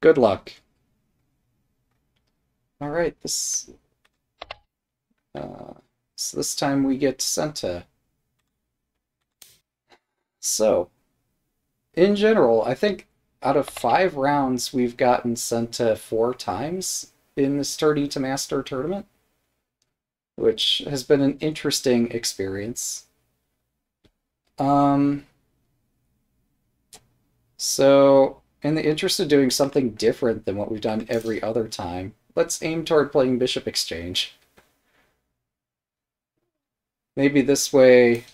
Good luck. All right, this. Uh, so this time we get sente. So, in general, I think out of five rounds, we've gotten sente four times in the Tourney to Master tournament, which has been an interesting experience. Um, so, in the interest of doing something different than what we've done every other time, let's aim toward playing Bishop Exchange. Maybe this way,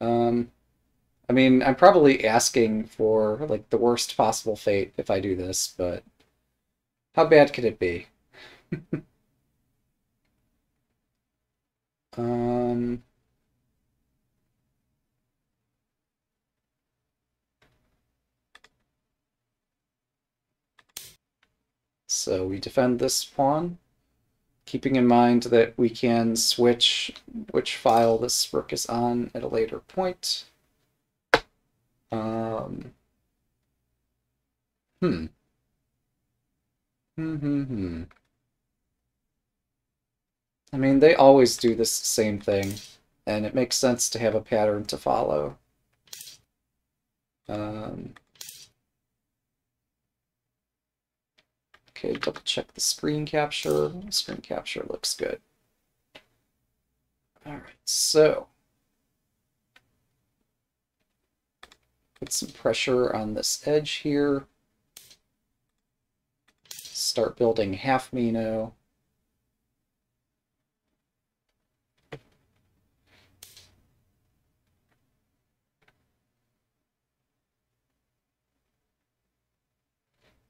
um, I mean, I'm probably asking for like the worst possible fate if I do this, but how bad could it be? um, so we defend this pawn, keeping in mind that we can switch which file this rook is on at a later point. Um, hmm. Hmm, hmm, hmm. I mean, they always do this same thing, and it makes sense to have a pattern to follow. Um, okay, double check the screen capture. Screen capture looks good. All right, so put some pressure on this edge here. Start building half Mino.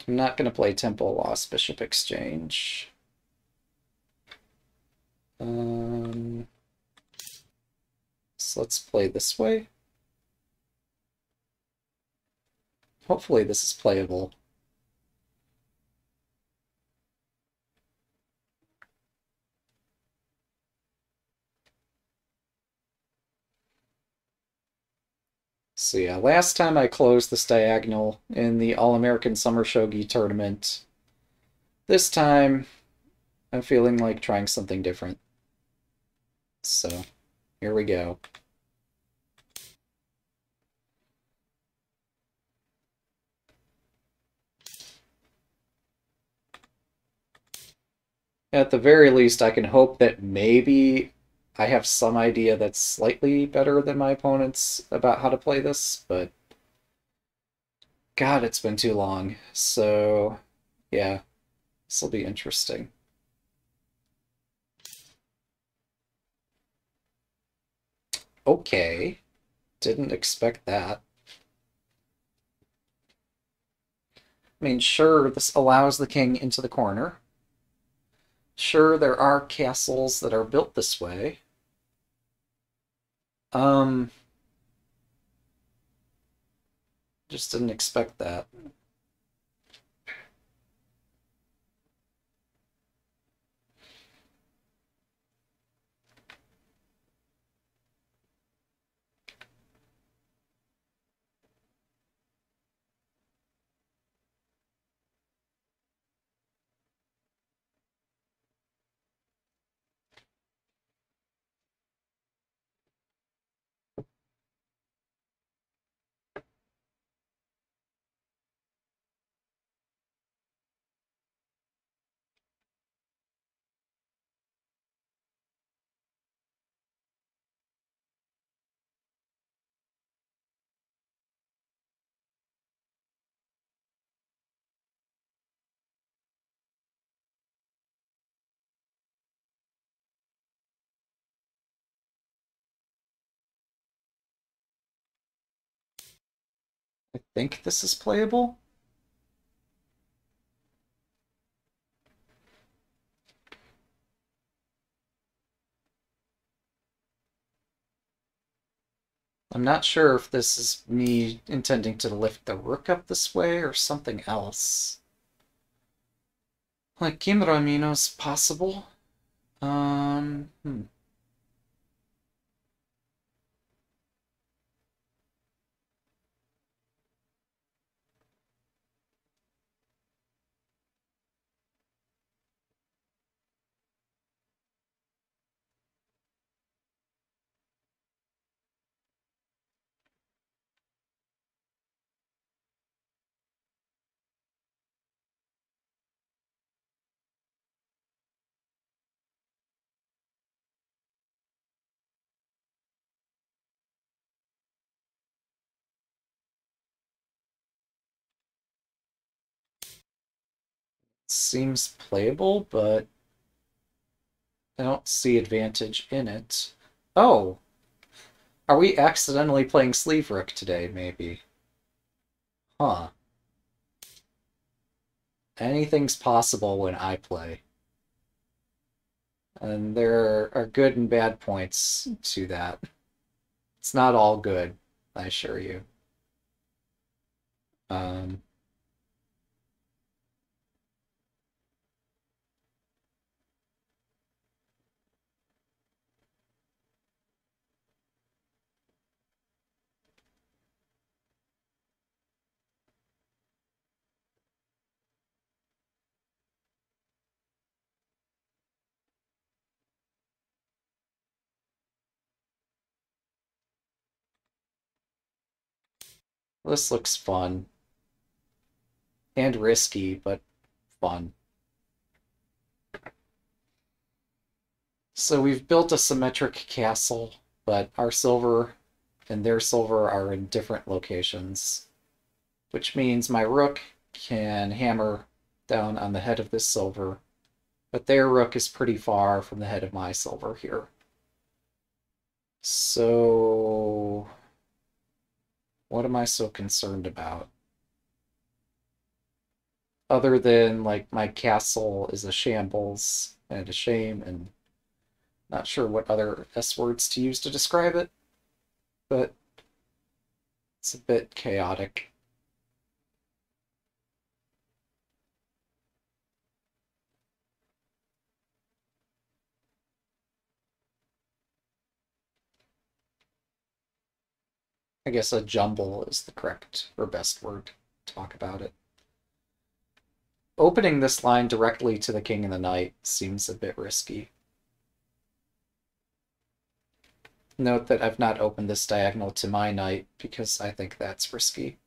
I'm not going to play Tempo Loss Bishop Exchange. Um, so let's play this way. Hopefully this is playable. So yeah, uh, last time I closed this diagonal in the All-American Summer Shogi tournament. This time, I'm feeling like trying something different. So, here we go. At the very least, I can hope that maybe I have some idea that's slightly better than my opponent's about how to play this, but God, it's been too long. So, yeah, this will be interesting. Okay, didn't expect that. I mean, sure, this allows the king into the corner. Sure, there are castles that are built this way. Um, just didn't expect that. Think this is playable. I'm not sure if this is me intending to lift the rook up this way or something else. Like Kimura Mino's possible. Um, hmm. Seems playable, but I don't see advantage in it. Oh! Are we accidentally playing Sleeve Rook today, maybe? Huh. Anything's possible when I play. And there are good and bad points to that. It's not all good, I assure you. Um, This looks fun. And risky, but fun. So we've built a symmetric castle, but our silver and their silver are in different locations. Which means my rook can hammer down on the head of this silver, but their rook is pretty far from the head of my silver here. So what am I so concerned about? Other than, like, my castle is a shambles and a shame, and not sure what other S words to use to describe it, but it's a bit chaotic. I guess a jumble is the correct or best word to talk about it. Opening this line directly to the king and the knight seems a bit risky. Note that I've not opened this diagonal to my knight because I think that's risky.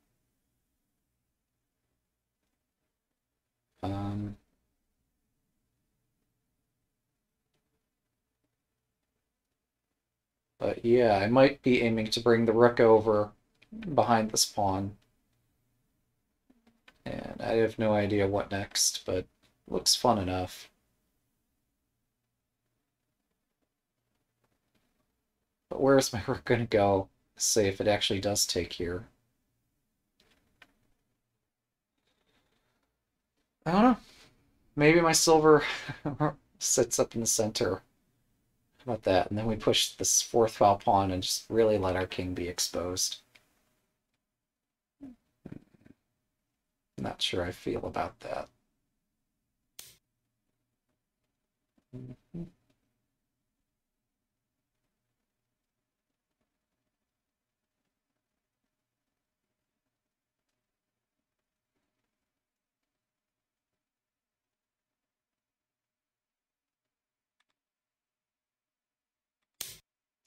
Um, But yeah, I might be aiming to bring the rook over behind this pawn. And I have no idea what next, but looks fun enough. But where is my rook going to go? Say if it actually does take here. I don't know. Maybe my silver sits up in the center about that? And then we push this fourth file pawn and just really let our king be exposed. Not sure I feel about that. Mm -hmm.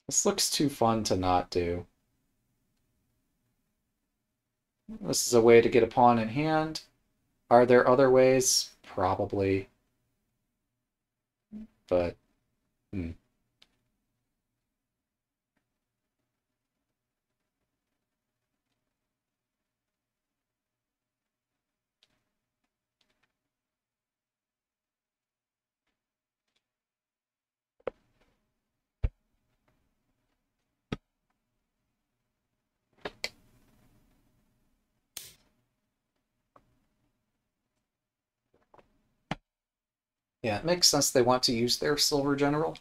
This looks too fun to not do. This is a way to get a pawn in hand. Are there other ways? Probably. But, hmm. Yeah, it makes sense they want to use their Silver General.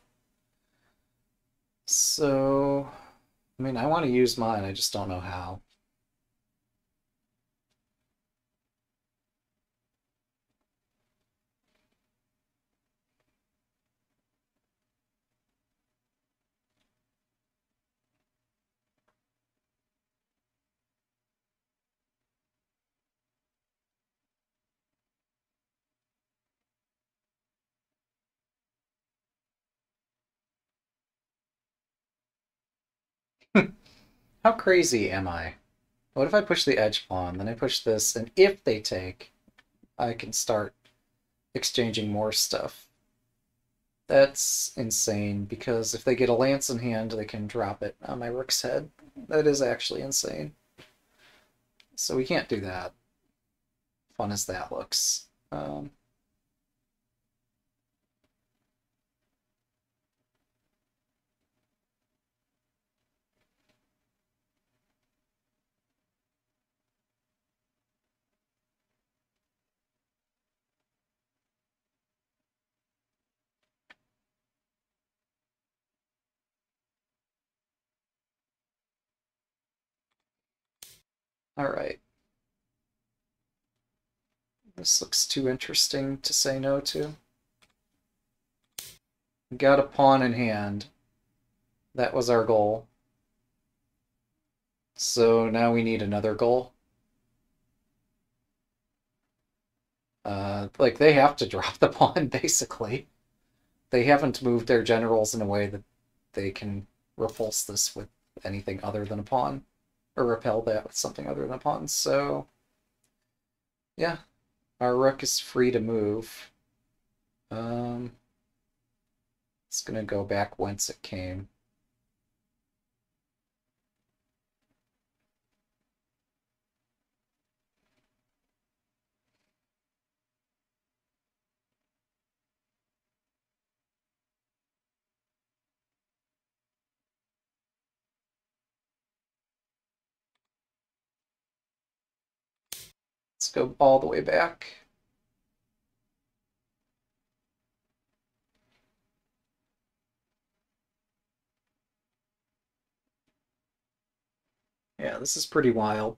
So, I mean, I want to use mine, I just don't know how. How crazy am I? What if I push the edge pawn, then I push this, and if they take, I can start exchanging more stuff. That's insane, because if they get a lance in hand, they can drop it on my rook's head. That is actually insane. So we can't do that. Fun as that looks. Um, Alright. This looks too interesting to say no to. Got a pawn in hand. That was our goal. So now we need another goal. Uh, like, they have to drop the pawn, basically. They haven't moved their generals in a way that they can repulse this with anything other than a pawn. Or repel that with something other than a pawn, so... Yeah, our rook is free to move. Um, it's going to go back whence it came. Let's go all the way back. Yeah, this is pretty wild.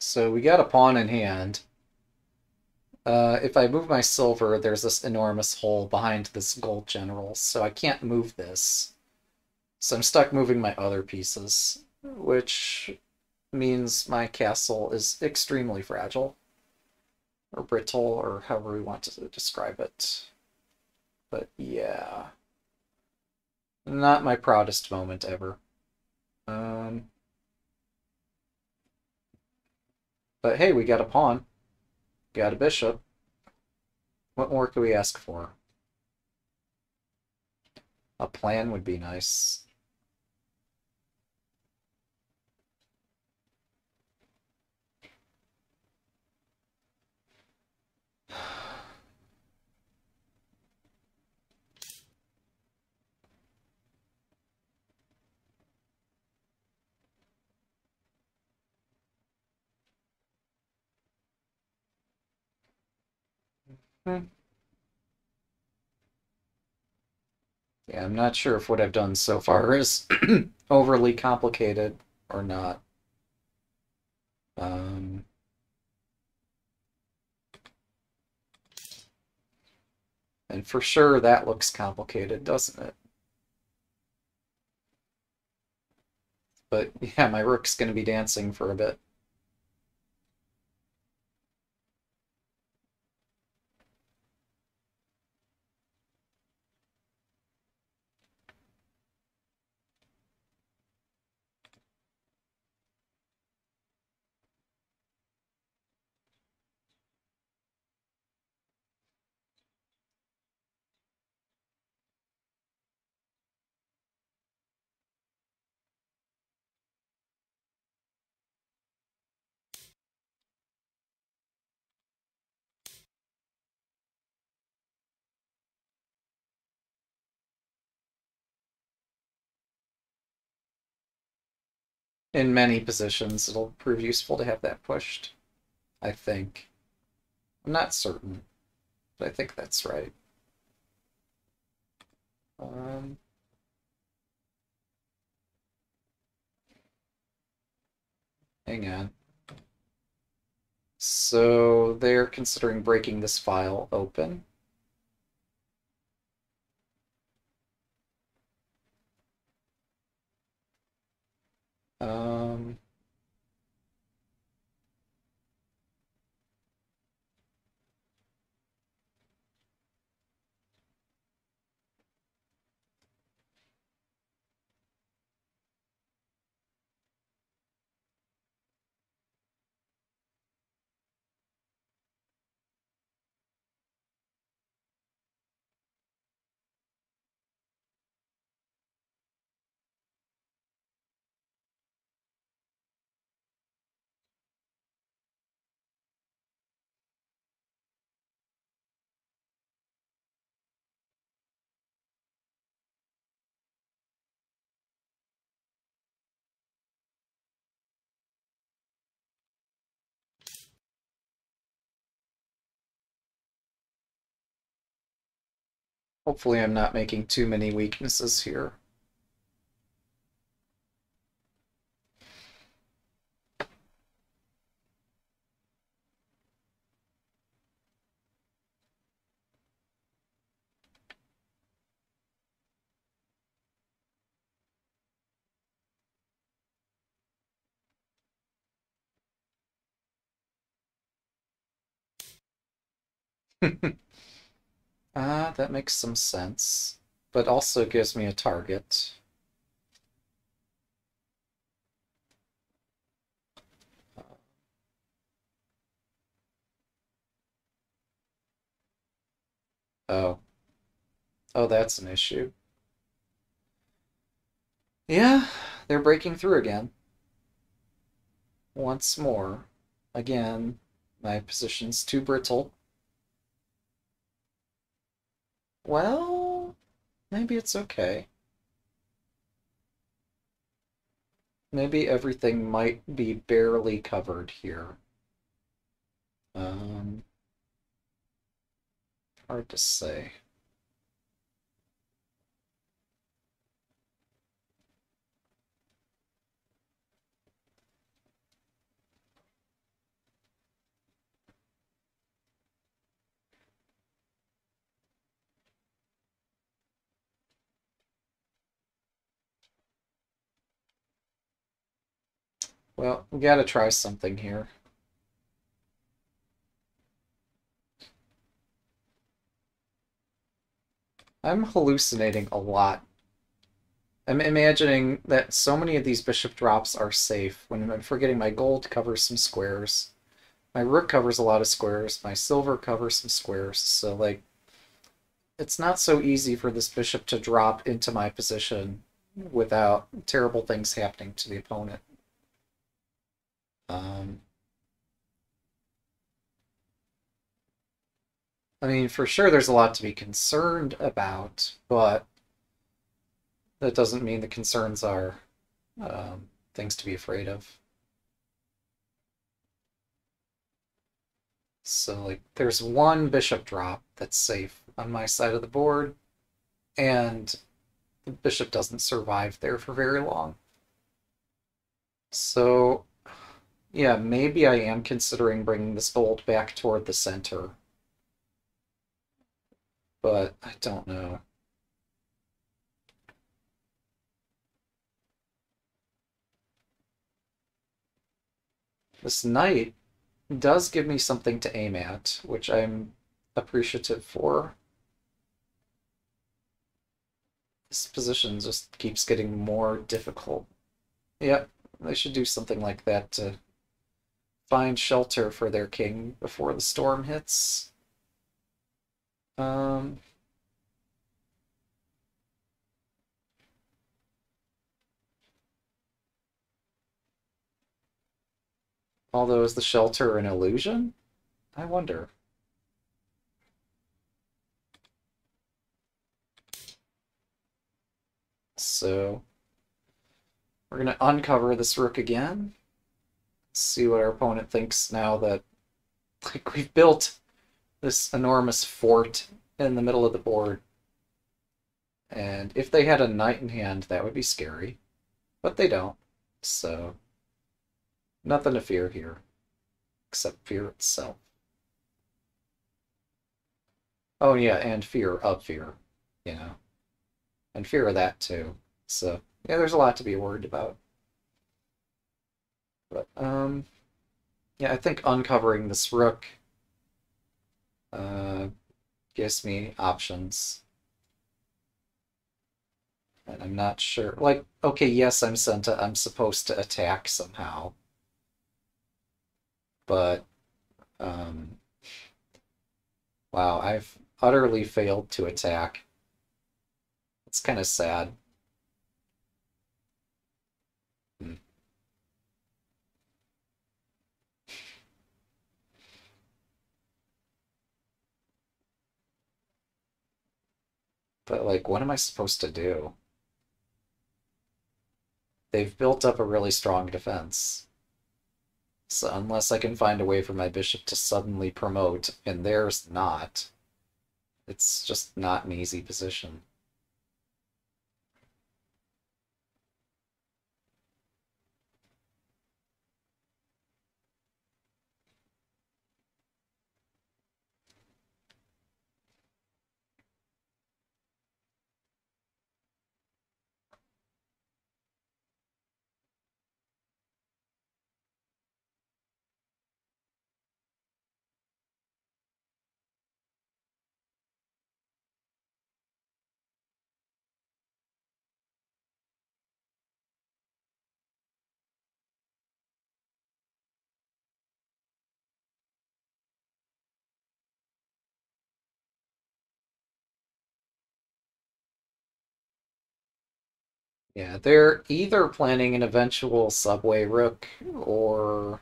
So we got a pawn in hand. Uh, if I move my silver, there's this enormous hole behind this gold general, so I can't move this. So I'm stuck moving my other pieces, which means my castle is extremely fragile. Or brittle, or however we want to describe it. But yeah. Not my proudest moment ever. Um, but hey, we got a pawn. Got a bishop. What more could we ask for? A plan would be nice. Hmm. Yeah, I'm not sure if what I've done so far is overly complicated or not. Um, and for sure that looks complicated, doesn't it? But yeah, my rook's going to be dancing for a bit. In many positions, it'll prove useful to have that pushed. I think. I'm not certain, but I think that's right. Um, hang on. So they're considering breaking this file open. Hopefully I'm not making too many weaknesses here. Ah, uh, that makes some sense, but also gives me a target. Oh. Oh, that's an issue. Yeah, they're breaking through again. Once more. Again, my position's too brittle. Well, maybe it's okay. Maybe everything might be barely covered here. Um, hard to say. Well, we gotta try something here. I'm hallucinating a lot. I'm imagining that so many of these bishop drops are safe when I'm forgetting my gold covers some squares. My rook covers a lot of squares. My silver covers some squares. So, like, it's not so easy for this bishop to drop into my position without terrible things happening to the opponent. Um, I mean, for sure, there's a lot to be concerned about, but that doesn't mean the concerns are um, things to be afraid of. So, like, there's one bishop drop that's safe on my side of the board, and the bishop doesn't survive there for very long. So, yeah, maybe I am considering bringing this bolt back toward the center. But I don't know. This knight does give me something to aim at, which I'm appreciative for. This position just keeps getting more difficult. Yep, they should do something like that to find shelter for their king before the storm hits. Um, although is the shelter an illusion? I wonder. So we're going to uncover this rook again see what our opponent thinks now that like we've built this enormous fort in the middle of the board. And if they had a knight in hand, that would be scary. But they don't. So, nothing to fear here. Except fear itself. Oh, yeah, and fear of fear, you know. And fear of that, too. So, yeah, there's a lot to be worried about. But, um, yeah, I think uncovering this rook uh, gives me options. And I'm not sure. Like, okay, yes, I'm sente, I'm supposed to attack somehow. But, um, wow, I've utterly failed to attack. It's kind of sad. But, like, what am I supposed to do? They've built up a really strong defense. So unless I can find a way for my bishop to suddenly promote, and theirs not, it's just not an easy position. Yeah, they're either planning an eventual subway rook or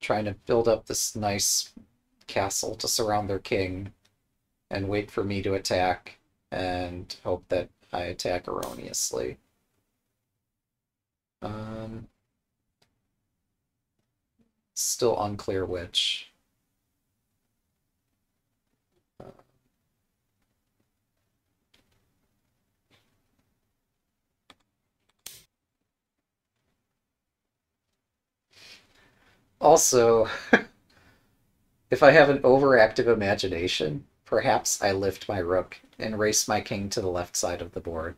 trying to build up this nice castle to surround their king and wait for me to attack and hope that I attack erroneously. Um, still unclear which. Also, if I have an overactive imagination, perhaps I lift my rook and race my king to the left side of the board.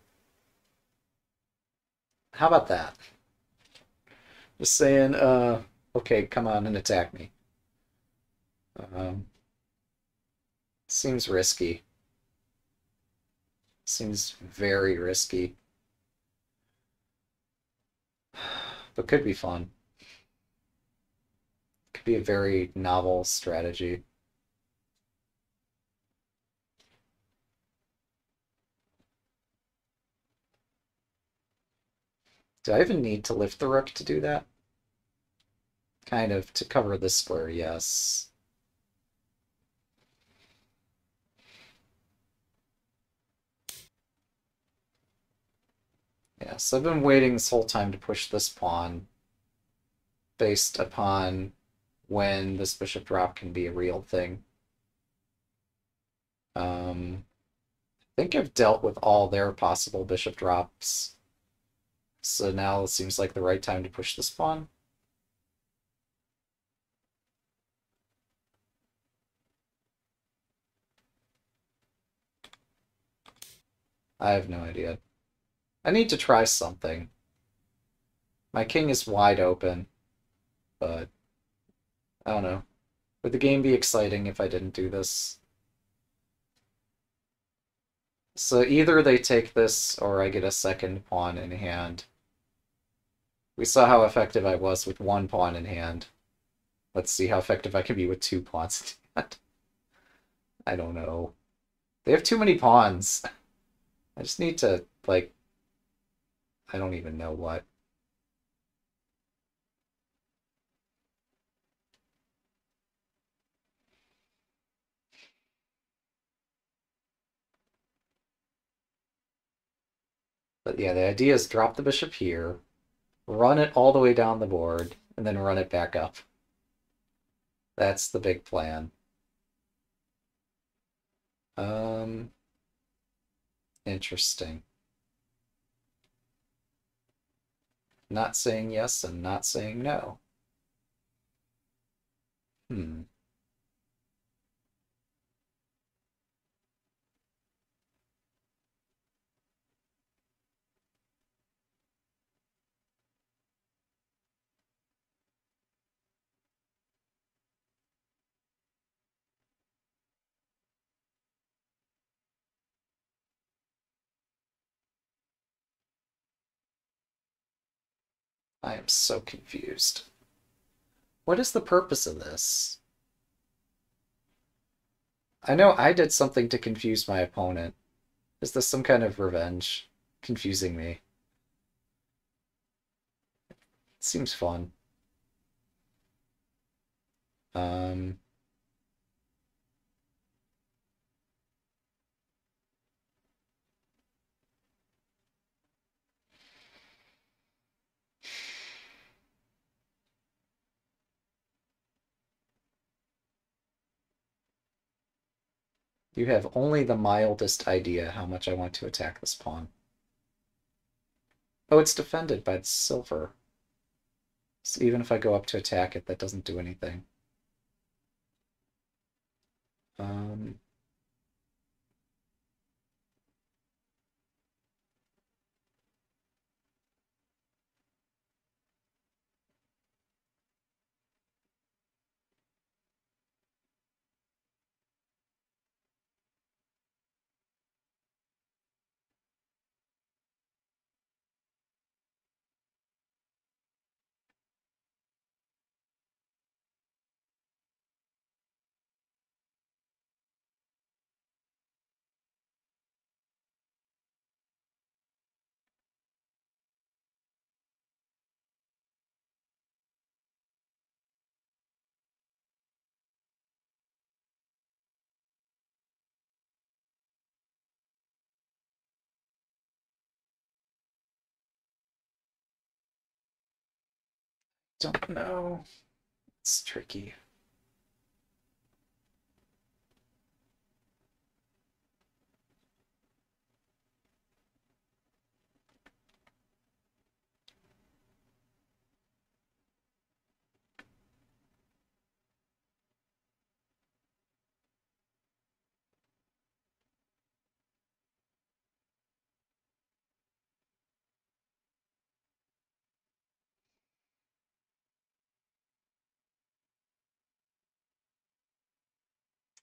How about that? Just saying, uh, okay, come on and attack me. Um, seems risky. Seems very risky. But could be fun. Be a very novel strategy. Do I even need to lift the rook to do that? Kind of, to cover this square, yes. Yeah, so I've been waiting this whole time to push this pawn based upon when this bishop drop can be a real thing. Um, I think I've dealt with all their possible bishop drops. So now it seems like the right time to push this pawn. I have no idea. I need to try something. My king is wide open, but I don't know. Would the game be exciting if I didn't do this? So either they take this or I get a second pawn in hand. We saw how effective I was with one pawn in hand. Let's see how effective I can be with two pawns in hand. I don't know. They have too many pawns. I just need to, like, I don't even know what. But yeah, the idea is drop the bishop here, run it all the way down the board, and then run it back up. That's the big plan. Um, interesting. Not saying yes and not saying no. Hmm. I am so confused. What is the purpose of this? I know I did something to confuse my opponent. Is this some kind of revenge? Confusing me. Seems fun. Um... You have only the mildest idea how much I want to attack this pawn. Oh, it's defended by the silver. So even if I go up to attack it, that doesn't do anything. Um, don't know. It's tricky.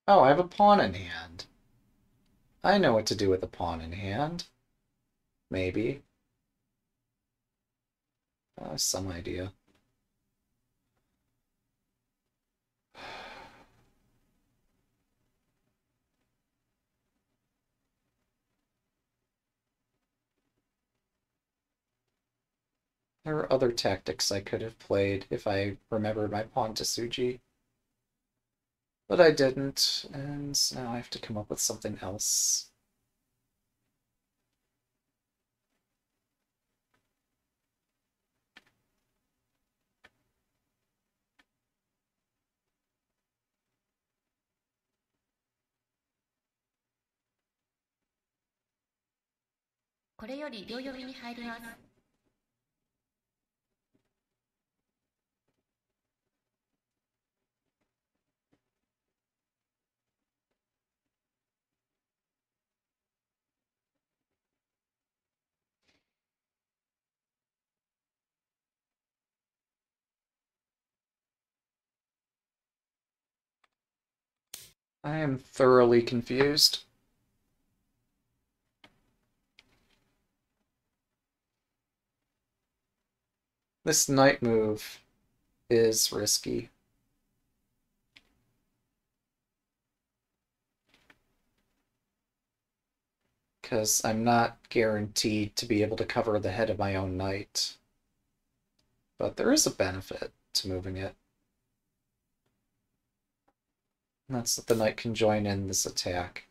Oh, I have a pawn in hand. I know what to do with a pawn in hand. Maybe. Uh, some idea. There are other tactics I could have played if I remembered my pawn tesuji. But I didn't, and now I have to come up with something else. I am thoroughly confused. This knight move is risky. Because I'm not guaranteed to be able to cover the head of my own knight. But there is a benefit to moving it. That's that the knight can join in this attack.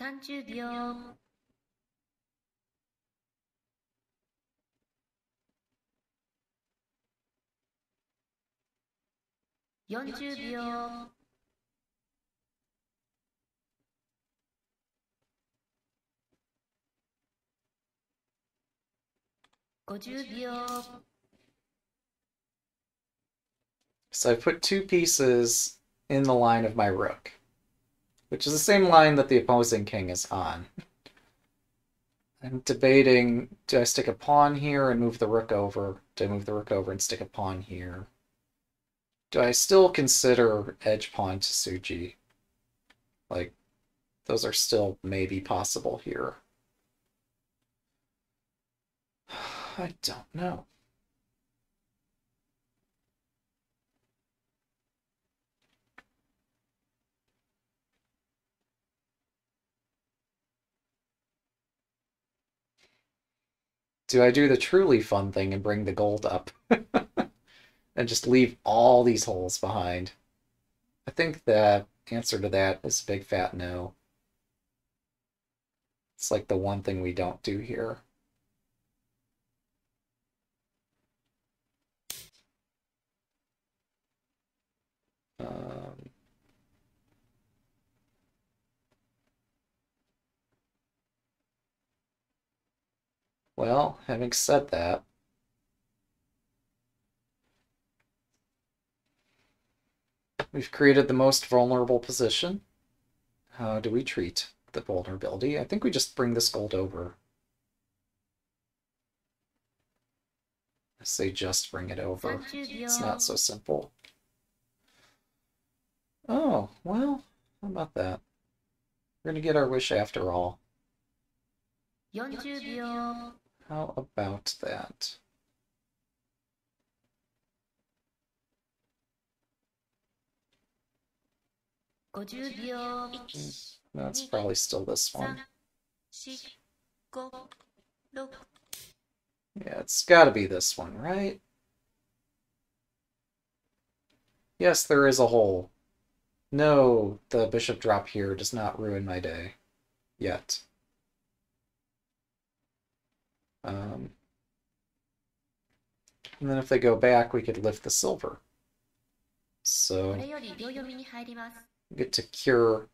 Thirty秒。40秒。50秒。 So I put two pieces in the line of my rook, which is the same line that the opposing king is on. I'm debating, do I stick a pawn here and move the rook over? Do I move the rook over and stick a pawn here? Do I still consider edge pawn tesuji? Like, those are still maybe possible here. I don't know. Do I do the truly fun thing and bring the gold up? and just leave all these holes behind? I think the answer to that is a big fat no. It's like the one thing we don't do here. Um, well, having said that, we've created the most vulnerable position. How do we treat the vulnerability? I think we just bring this gold over. I say just bring it over. It's not so simple. Oh, well, how about that? We're gonna get our wish after all. 40秒 How about that?50 秒 No, it's probably still this one. 4 5 6 Yeah, it's gotta be this one, right? Yes, there is a hole. No, the bishop drop here does not ruin my day. Yet. Um, and then if they go back, we could lift the silver. So get to cure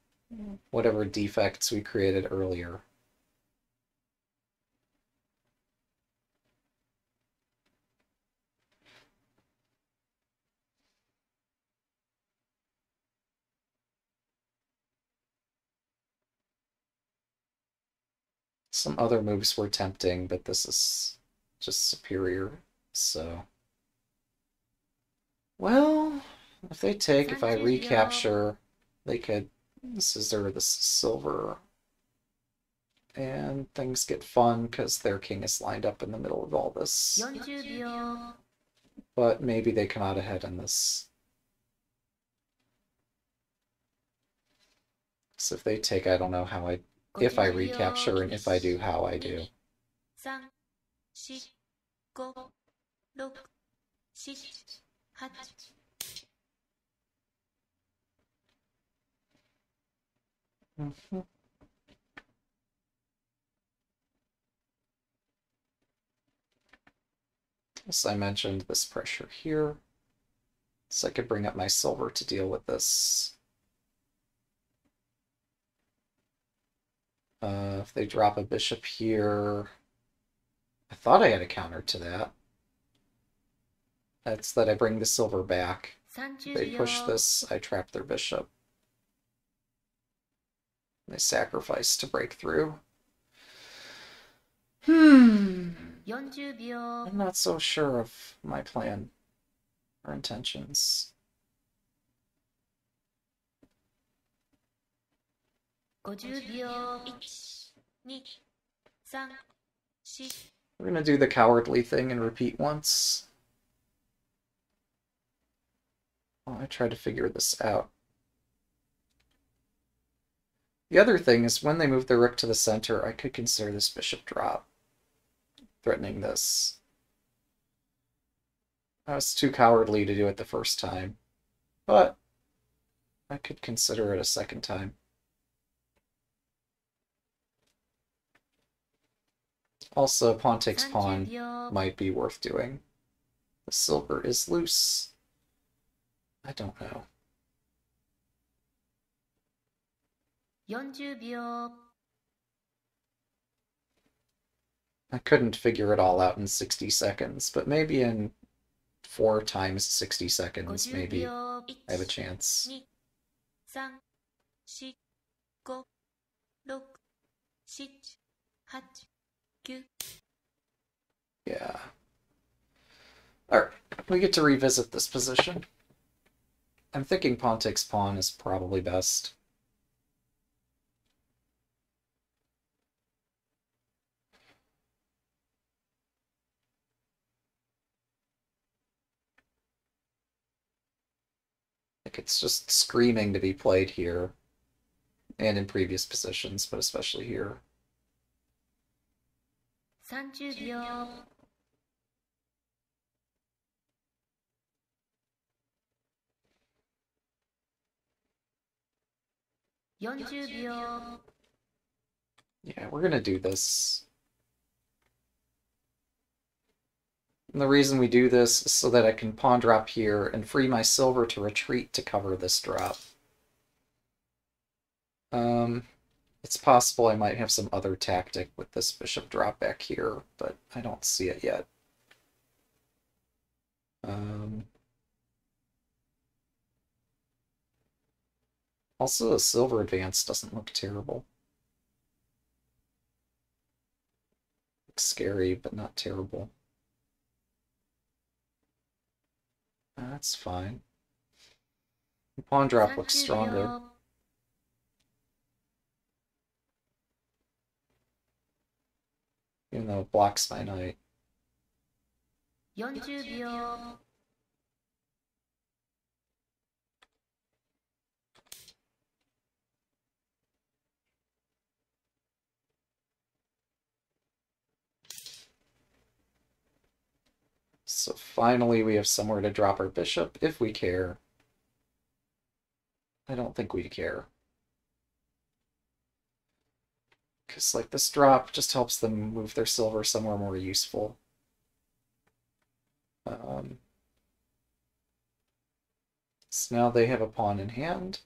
whatever defects we created earlier. Some other moves were tempting, but this is just superior, so. Well, if they take, if I recapture, they could This is scissor the silver. And things get fun because their king is lined up in the middle of all this. But maybe they come out ahead in this. So if they take, I don't know how I, if I recapture, and if I do, how I do. 3 4 5 6 7 8. As I mentioned, this pressure here. So I could bring up my silver to deal with this. Uh, if they drop a bishop here, I thought I had a counter to that. That's that I bring the silver back. 30 They push this, I trap their bishop. They sacrifice to break through. Hmm. I'm not so sure of my plan or intentions. 50秒。1 2 3 4 We're gonna do the cowardly thing and repeat once. While I try to figure this out. The other thing is when they move the rook to the center, I could consider this bishop drop. Threatening this. I was too cowardly to do it the first time. But I could consider it a second time. Also, pawn takes pawn might be worth doing. The silver is loose. I don't know. I couldn't figure it all out in 60 seconds, but maybe in 4 times 60 seconds, maybe I have a chance. Yeah. Alright, we get to revisit this position. I'm thinking pawn takes pawn is probably best. Like it's just screaming to be played here. And in previous positions, but especially here. 30秒40秒 Yeah, we're gonna do this. And the reason we do this is so that I can pawn drop here and free my silver to retreat to cover this drop. Um, it's possible I might have some other tactic with this bishop drop back here, but I don't see it yet. Um, also, the silver advance doesn't look terrible. Looks scary, but not terrible. That's fine. The pawn drop looks 30 stronger. Even though it blocks my knight. 40秒 So finally we have somewhere to drop our bishop, if we care. I don't think we care. Because, like, this drop just helps them move their silver somewhere more useful. Um, so now they have a pawn in hand.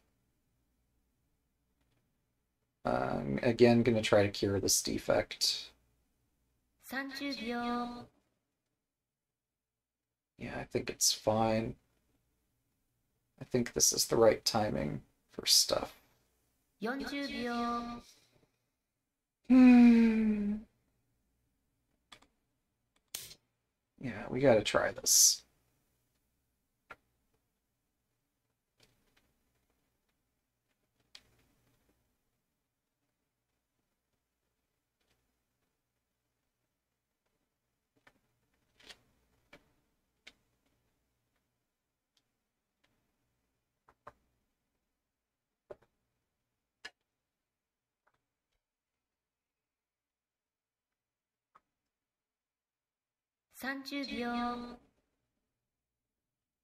I'm again going to try to cure this defect. Yeah, I think it's fine. I think this is the right timing for stuff. 40秒 Hmm. Yeah, we gotta try this.30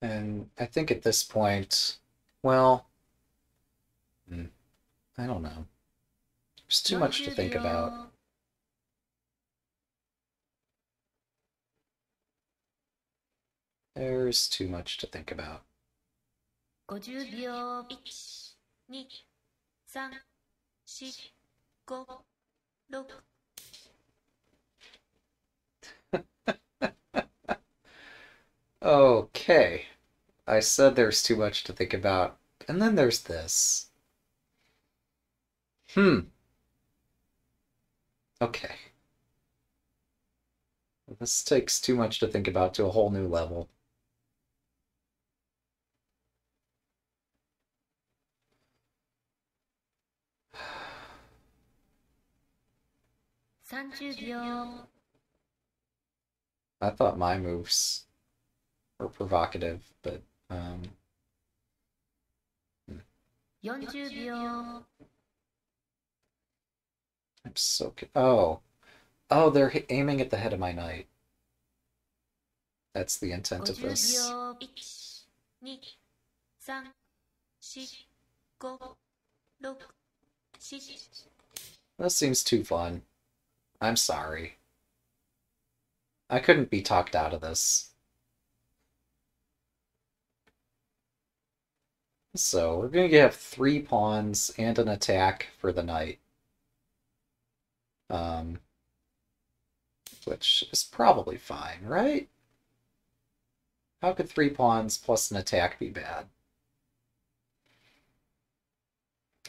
And I think at this point, well, hmm, I don't know. There's too much to think about. There's too much to think about. 50秒1 2 3 4 5 6 Okay. I said there's too much to think about. And then there's this. Hmm. Okay. This takes too much to think about to a whole new level. I thought my moves were provocative, but um, 40秒 I'm so oh, oh, they're aiming at the head of my knight. That's the intent of this. 秒1 2 3 4 5 6 7 This seems too fun. I'm sorry. I couldn't be talked out of this. So we're going to have three pawns and an attack for the knight. Um, which is probably fine, right? How could three pawns plus an attack be bad?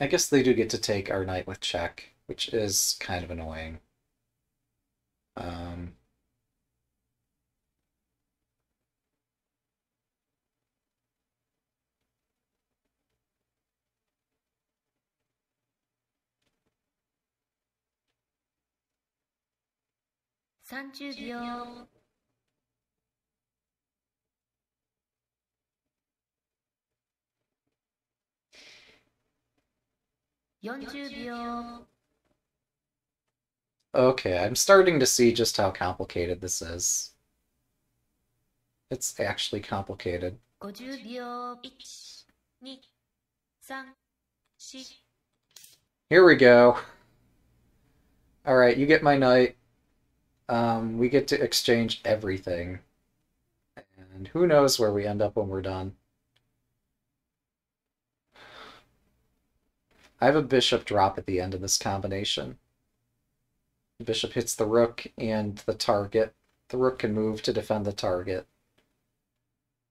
I guess they do get to take our knight with check, which is kind of annoying. Um,30秒 40秒 Okay, I'm starting to see just how complicated this is. It's actually complicated. 50秒1、2、3、4 Here we go. Alright, you get my knight. Um, we get to exchange everything. And who knows where we end up when we're done. I have a bishop drop at the end of this combination. The bishop hits the rook and the target. The rook can move to defend the target.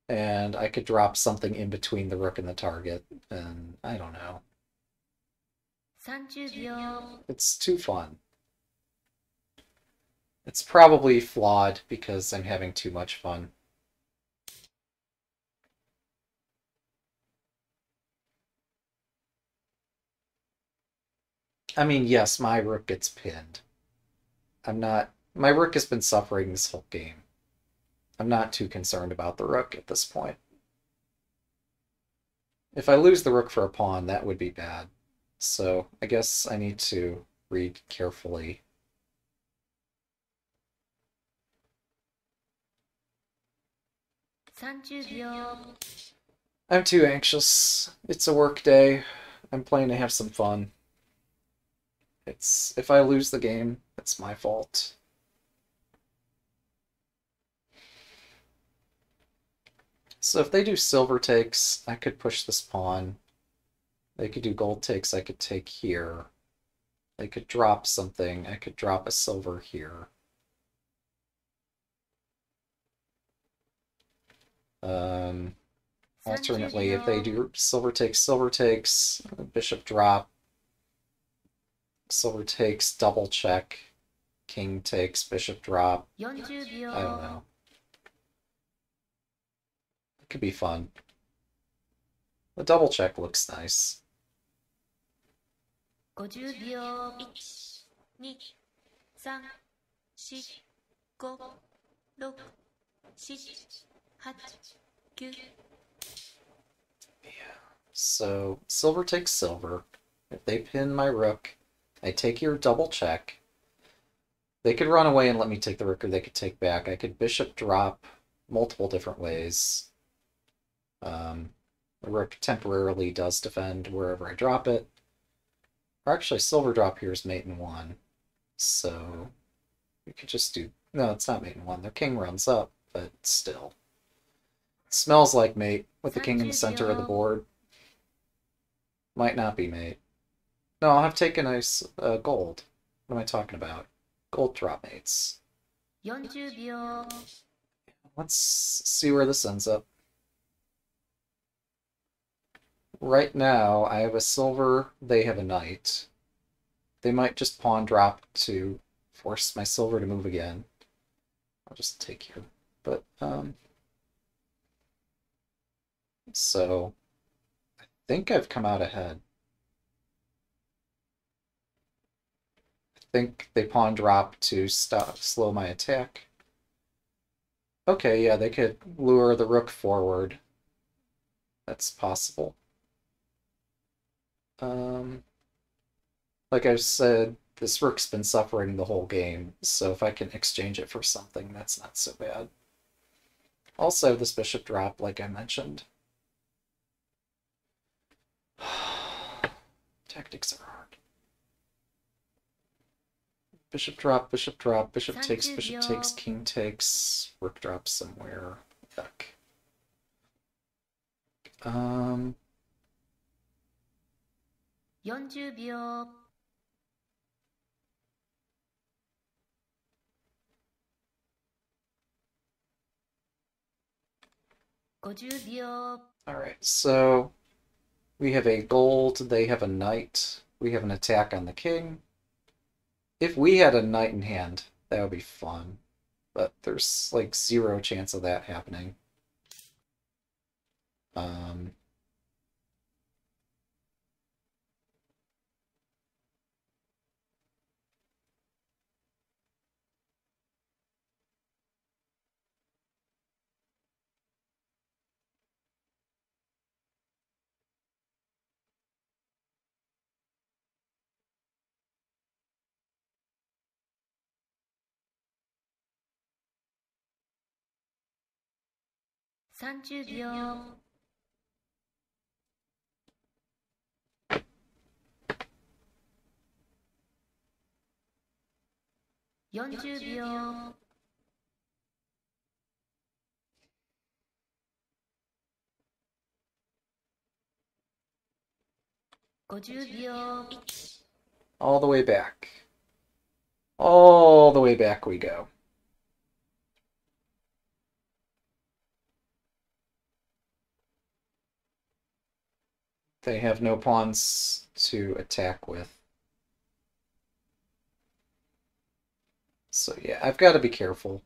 And I could drop something in between the rook and the target. And I don't know. It's too fun. It's probably flawed because I'm having too much fun. I mean, yes, my rook gets pinned. I'm not. My rook has been suffering this whole game. I'm not too concerned about the rook at this point. If I lose the rook for a pawn, that would be bad. So I guess I need to read carefully.30 I'm too anxious. It's a work day. I'm playing to have some fun. It's if I lose the game, it's my fault. So if they do silver takes, I could push this pawn. They could do gold takes, I could take here. They could drop something, I could drop a silver here. Um, alternately, if they do silver takes, silver takes, bishop drop, silver takes, double check, king takes, bishop drop, I don't know. It could be fun. The double check looks nice. 50秒1、2、3、4、5、6、7、8、9 Yeah. So silver takes silver. If they pin my rook, I take your double check. They could run away and let me take the rook, or they could take back. I could bishop drop multiple different ways. Um, the rook temporarily does defend wherever I drop it. Or actually, silver drop here is mate in one. So we could just do. No, it's not mate in one. Their king runs up, but still. Smells like mate with the king in the center of the board. Might not be mate. No, I'll have taken ice uh, gold. What am I talking about? Gold drop mates. Let's see where this ends up. Right now, I have a silver, they have a knight. They might just pawn drop to force my silver to move again. I'll just take here. But, um... So, I think I've come out ahead. I think they pawn drop to stop, slow my attack. Okay, yeah, they could lure the rook forward. That's possible. Um, like I've said, this rook's been suffering the whole game, so if I can exchange it for something, that's not so bad. Also, this bishop drop, like I mentioned. Tactics are hard. Bishop drop, bishop drop, bishop takes, bishop takes, king takes, rook drops somewhere. Yuck. Um, 40秒50秒 Alright, so we have a gold, they have a knight, we have an attack on the king. If we had a knight in hand, that would be fun. But there's like zero chance of that happening. Um, 30秒40秒50秒 All the way back. All the way back we go. They have no pawns to attack with. So yeah, I've got to be careful.30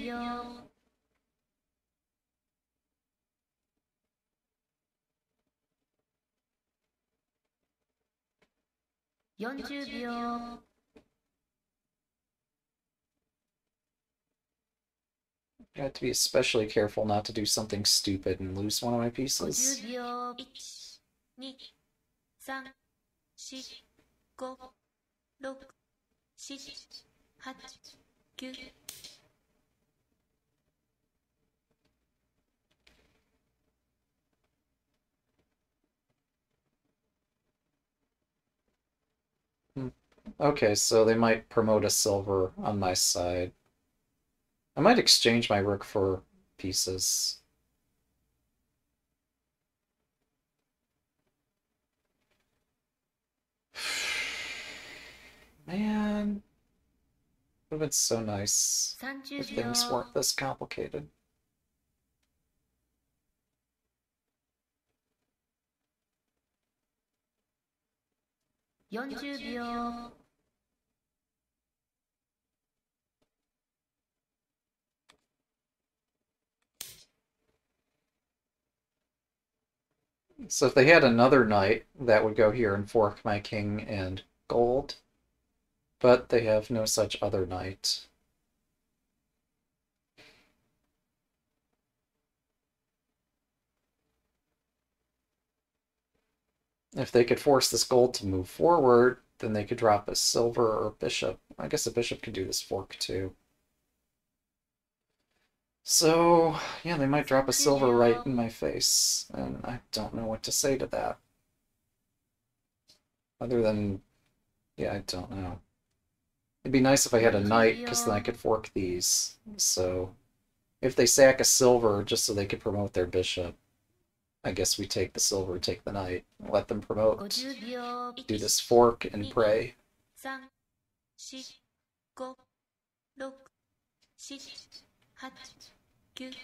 秒40秒 I have to be especially careful not to do something stupid and lose one of my pieces. 50秒1 2 3 4 5 6 7 8 9 Okay, so they might promote a silver on my side. I might exchange my rook for pieces. Man, it would have been so nice if things weren't this complicated. 40 So if they had another knight, that would go here and fork my king and gold. But they have no such other knight. If they could force this gold to move forward, then they could drop a silver or a bishop. I guess a bishop could do this fork too. So, yeah, they might drop a silver right in my face, and I don't know what to say to that. Other than, yeah, I don't know. It'd be nice if I had a knight, because then I could fork these. So, if they sack a silver just so they could promote their bishop, I guess we take the silver, take the knight, let them promote, do this fork and pray. 3 4 5 6 7 8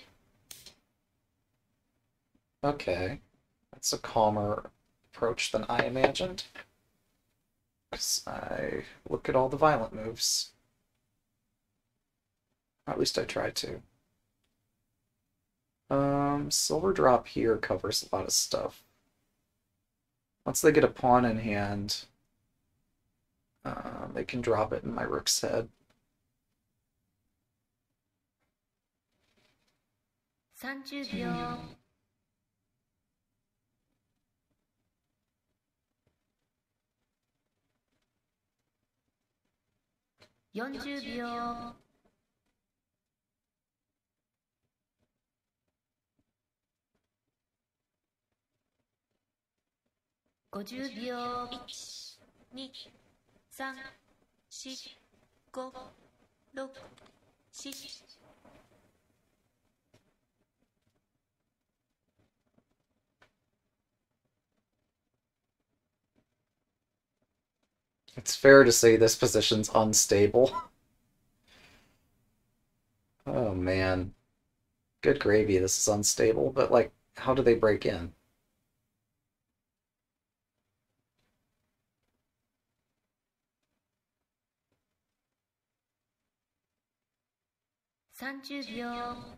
9 Okay, that's a calmer approach than I imagined. I look at all the violent moves. Or at least I try to. Um, silver drop here covers a lot of stuff. Once they get a pawn in hand, uh, they can drop it in my rook's head. 30秒。40秒。50秒。1 2 3 4 5 6 7 It's fair to say this position's unstable. Oh man. Good gravy, this is unstable, but like, how do they break in?30 秒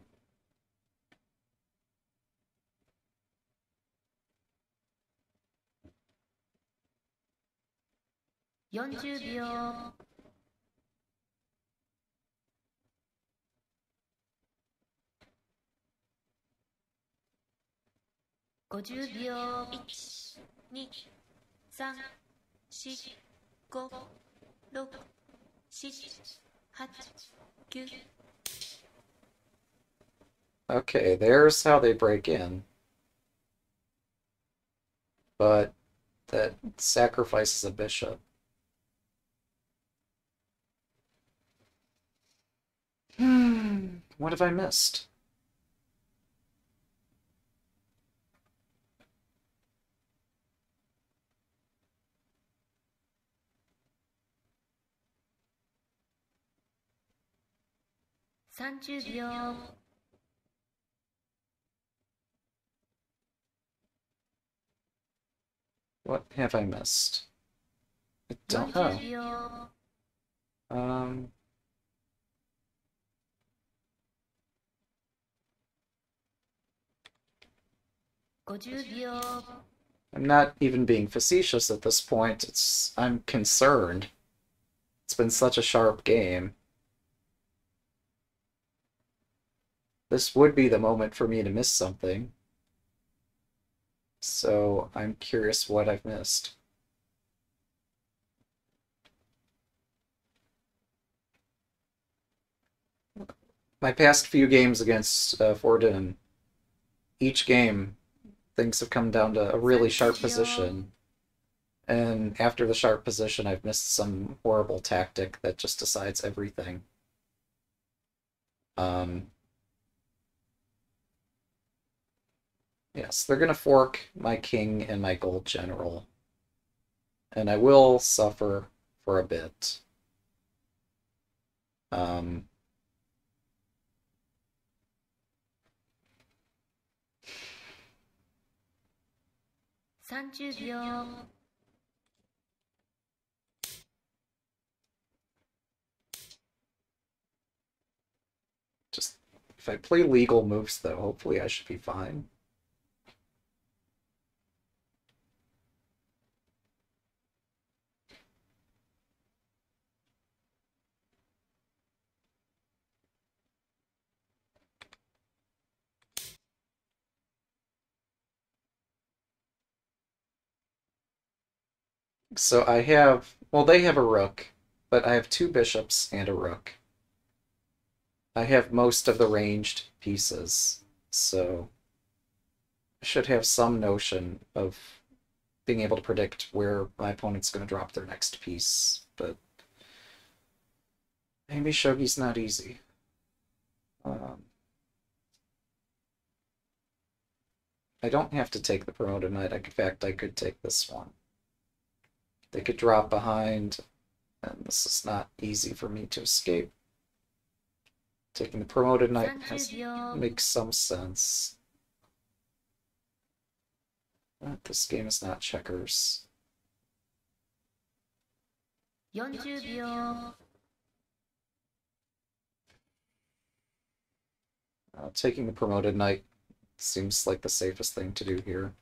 40秒。50秒。1、2、3、4、5、6、7、8、9. Okay, there's how they break in. But that sacrifices a bishop. Hmm, what have I missed? What have I missed? I don't know. Um, I'm not even being facetious at this point. It's I'm concerned. It's been such a sharp game. This would be the moment for me to miss something. So I'm curious what I've missed. My past few games against uh, 4adun, each game, things have come down to a really sharp position. And after the sharp position, I've missed some horrible tactic that just decides everything. Um, yes, they're gonna fork my king and my gold general. And I will suffer for a bit. Um, Thirty 秒 just if I play legal moves, though, hopefully I should be fine. So I have, well, they have a rook, but I have two bishops and a rook. I have most of the ranged pieces, so I should have some notion of being able to predict where my opponent's going to drop their next piece, but maybe Shogi's not easy. Um, I don't have to take the promoted knight. In fact, I could take this one. They could drop behind, and this is not easy for me to escape. Taking the promoted knight has makes some sense. But this game is not checkers. Uh, taking the promoted knight seems like the safest thing to do here.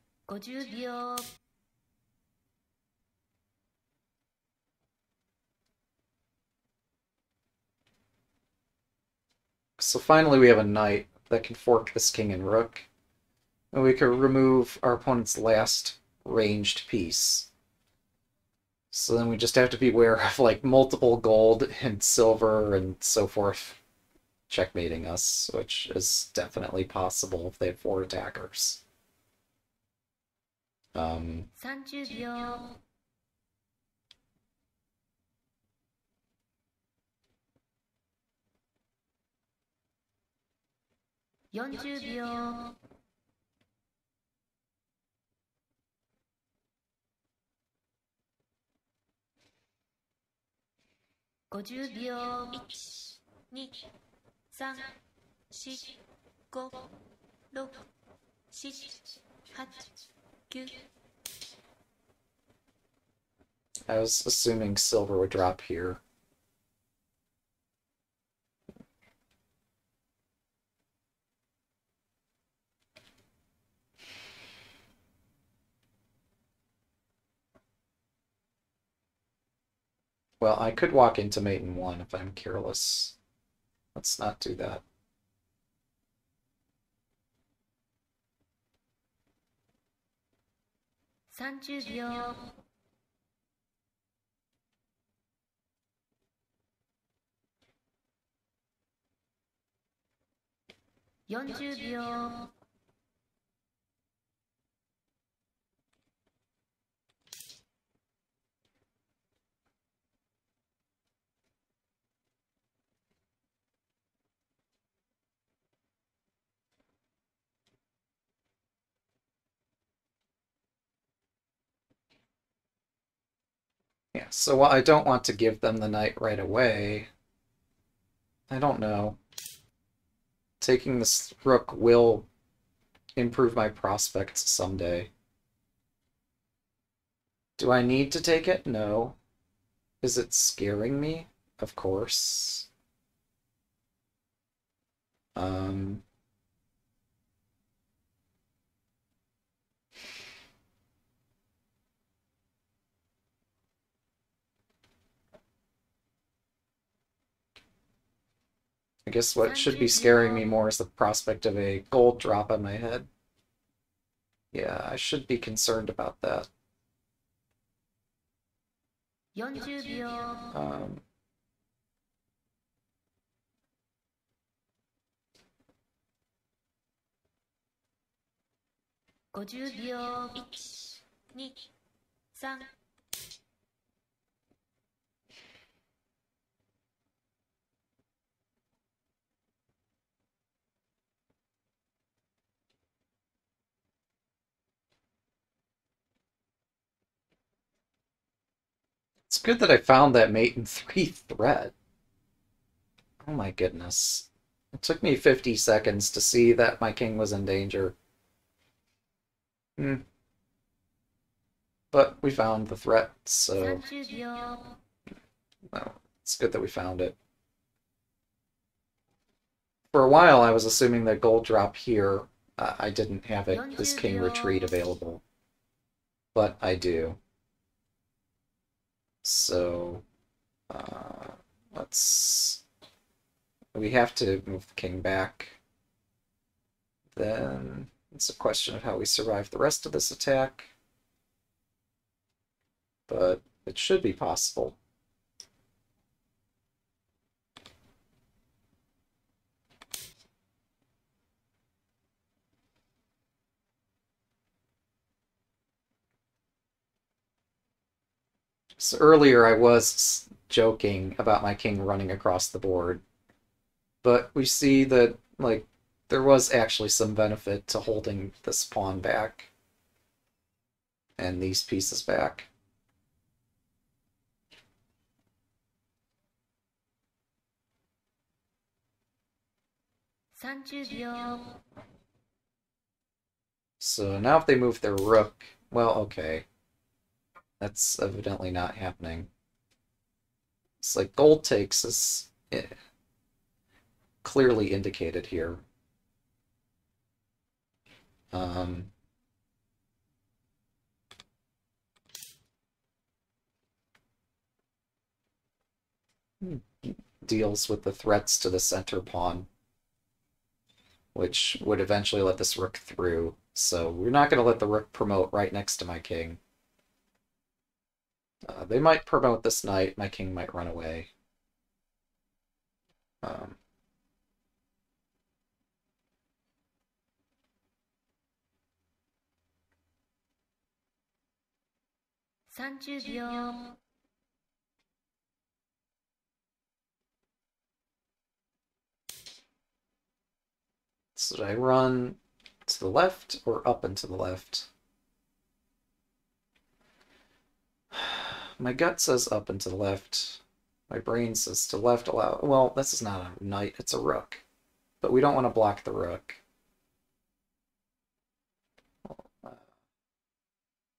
So finally we have a knight that can fork this king and rook. And we can remove our opponent's last ranged piece. So then we just have to be aware of like multiple gold and silver and so forth checkmating us, which is definitely possible if they have four attackers. Um, 40秒。50秒。1、2、3、4、5、6、7、8、9 I was assuming silver would drop here. Well, I could walk into mate in 1 if I'm careless. Let's not do that. Thirty 秒. Yeah, so while I don't want to give them the knight right away, I don't know. Taking this rook will improve my prospects someday. Do I need to take it? No. Is it scaring me? Of course. Um, I guess what should be scaring me more is the prospect of a gold drop on my head. Yeah, I should be concerned about that. 40秒 Um,50 秒1 2 3 it's good that I found that mate in three threat. Oh my goodness. It took me 50 seconds to see that my king was in danger. Hmm. But we found the threat, so 30秒 well, it's good that we found it. For a while, I was assuming that gold drop here, uh, I didn't have it, this king retreat available. But I do. So, uh, let's... We have to move the king back. Then it's a question of how we survive the rest of this attack. But it should be possible. So earlier I was joking about my king running across the board, but we see that like there was actually some benefit to holding this pawn back and these pieces back. So now if they move their rook, well, okay. That's evidently not happening. It's like gold takes is eh, clearly indicated here. Um, deals with the threats to the center pawn, which would eventually let this rook through. So we're not going to let the rook promote right next to my king. Uh, they might promote this knight. My king might run away. Um, 30秒 should I run to the left or up and to the left? My gut says up and to the left. My brain says to left allow. Well, this is not a knight, it's a rook. But we don't want to block the rook.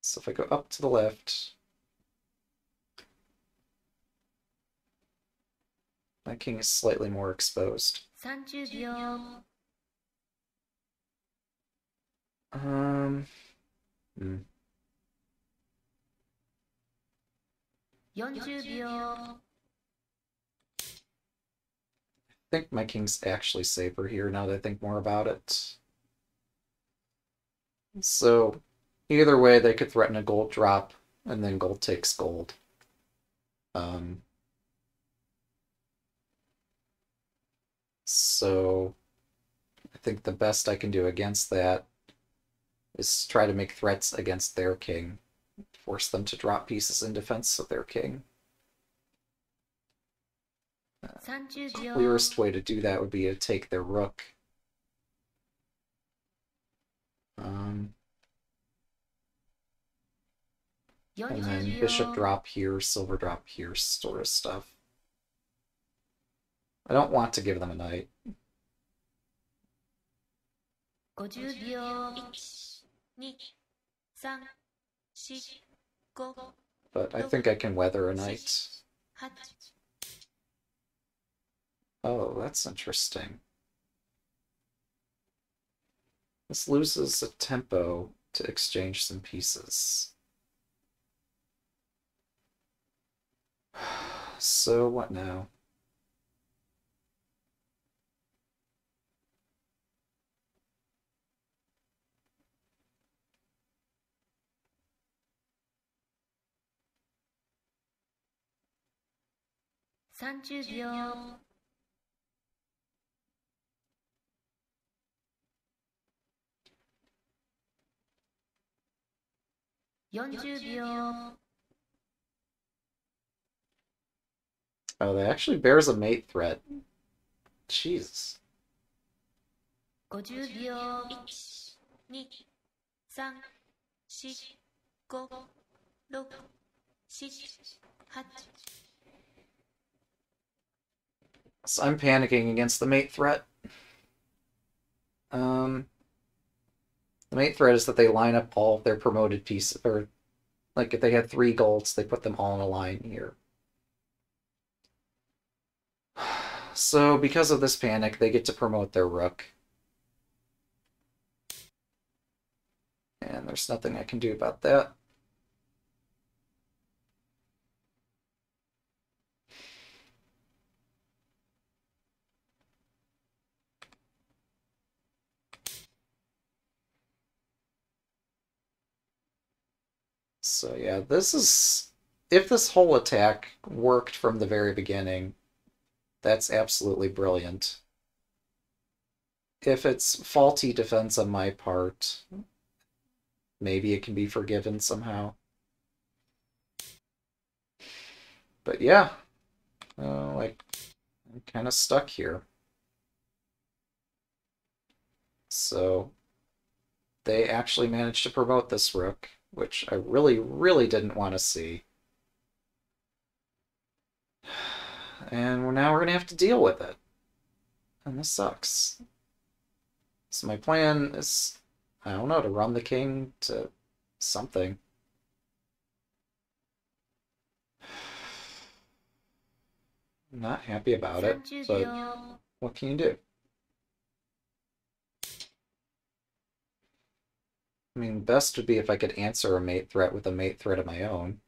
So if I go up to the left, my king is slightly more exposed. Um, hmm. 40秒 I think my king's actually safer here now that I think more about it. So, either way, they could threaten a gold drop, and then gold takes gold. Um, so, I think the best I can do against that is try to make threats against their king force them to drop pieces in defense of their king. Uh, clearest way to do that would be to take their rook. Um, and then bishop drop here, silver drop here, sort of stuff. I don't want to give them a knight. But I think I can weather a knight. Oh, that's interesting. This loses a tempo to exchange some pieces. So what now?30秒40秒 Oh, that actually bears a mate threat. Jesus. 50秒1 2 3 4 5 6 7 8 so I'm panicking against the mate threat. Um, the mate threat is that they line up all of their promoted pieces, or like if they had three golds, they put them all in a line here. So because of this panic, they get to promote their rook. And there's nothing I can do about that. So yeah, this is if this whole attack worked from the very beginning, that's absolutely brilliant. If it's faulty defense on my part, maybe it can be forgiven somehow. But yeah, uh, like I'm kind of stuck here. So they actually managed to promote this rook, which I really, really didn't want to see. And now we're going to have to deal with it. And this sucks. So my plan is, I don't know, to run the king to something. I'm not happy about it, but what can you do? I mean, best would be if I could answer a mate threat with a mate threat of my own.30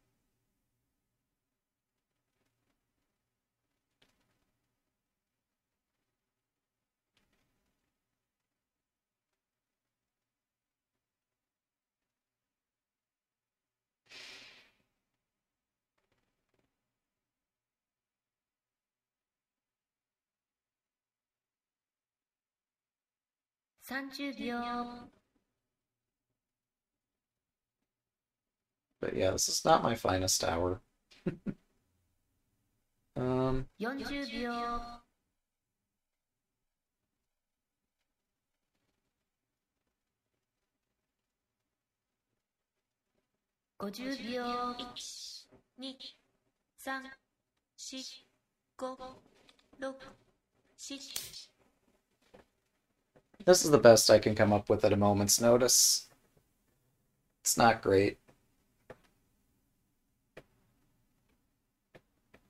秒 But yeah, this is not my finest hour. um, 40秒50秒1 2 3 4 5 6 7 this is the best I can come up with at a moment's notice. It's not great.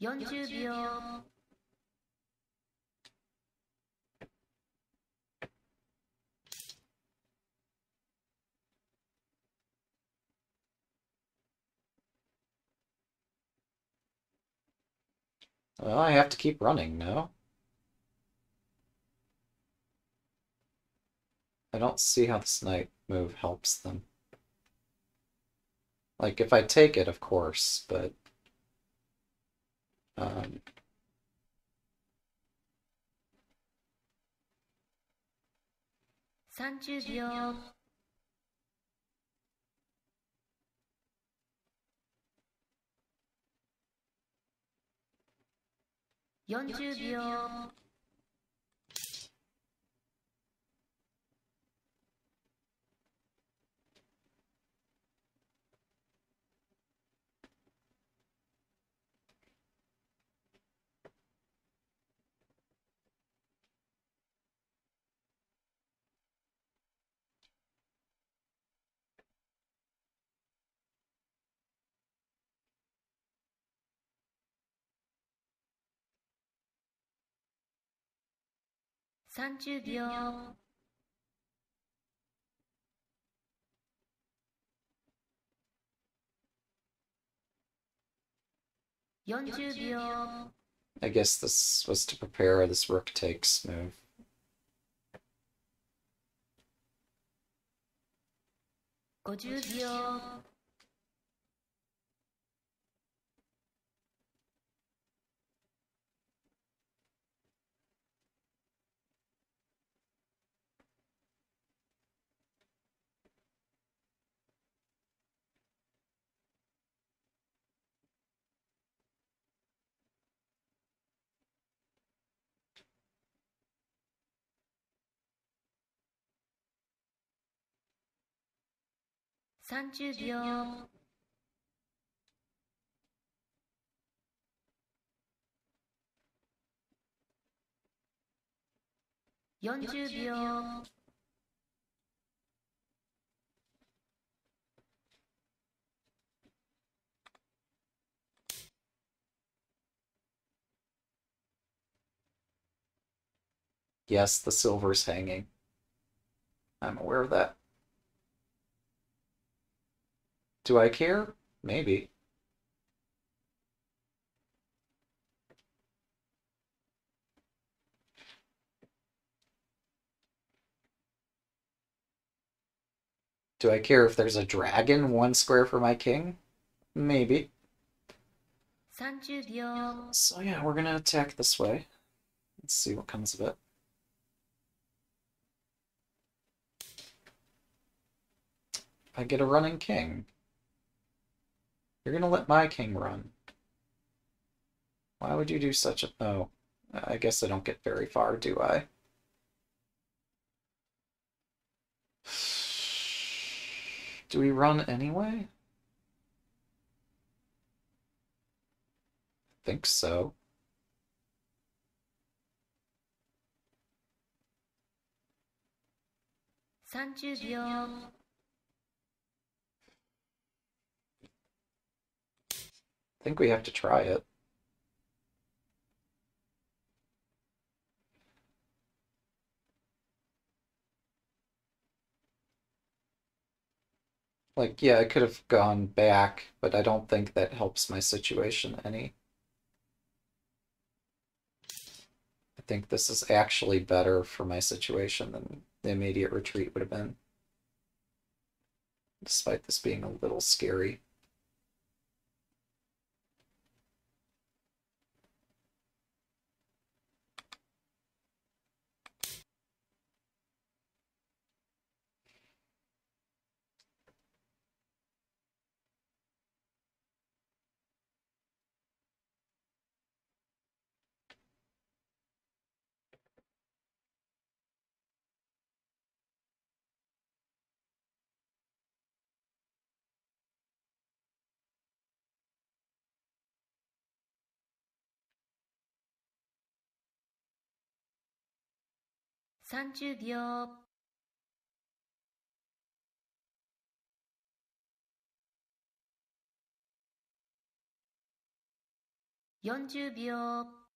40秒 Well, I have to keep running, no? I don't see how the snipe move helps them. Like, if I take it, of course, but... Um, 30秒30秒 40秒 I guess this was to prepare this rook takes move. 50秒 30秒40秒 Yes, the silver's hanging. I'm aware of that. Do I care? Maybe. Do I care if there's a dragon one square for my king? Maybe. So yeah, we're gonna attack this way. Let's see what comes of it. I get a running king. You're gonna let my king run. Why would you do such a... Oh, I guess I don't get very far, do I? Do we run anyway? I think so.30 秒 I think we have to try it. Like, yeah, I could have gone back, but I don't think that helps my situation any. I think this is actually better for my situation than the immediate retreat would have been. Despite this being a little scary.30 秒40秒